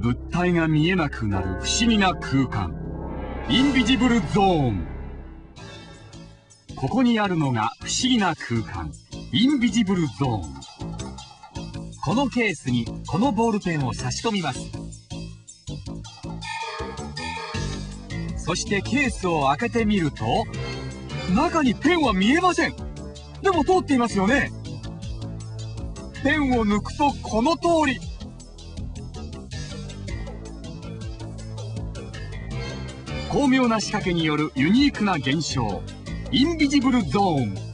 物体が見えなくなる不思議な空間。インビジブルゾーンここにあるのが不思議な空間。インビジブルゾーンこのケースにこのボールペンを差し込みます。そしてケースを開けてみると中にペンは見えません。でも通っていますよね。ペンを抜くとこの通り。巧妙な仕掛けによるユニークな現象。インビジブルゾーン。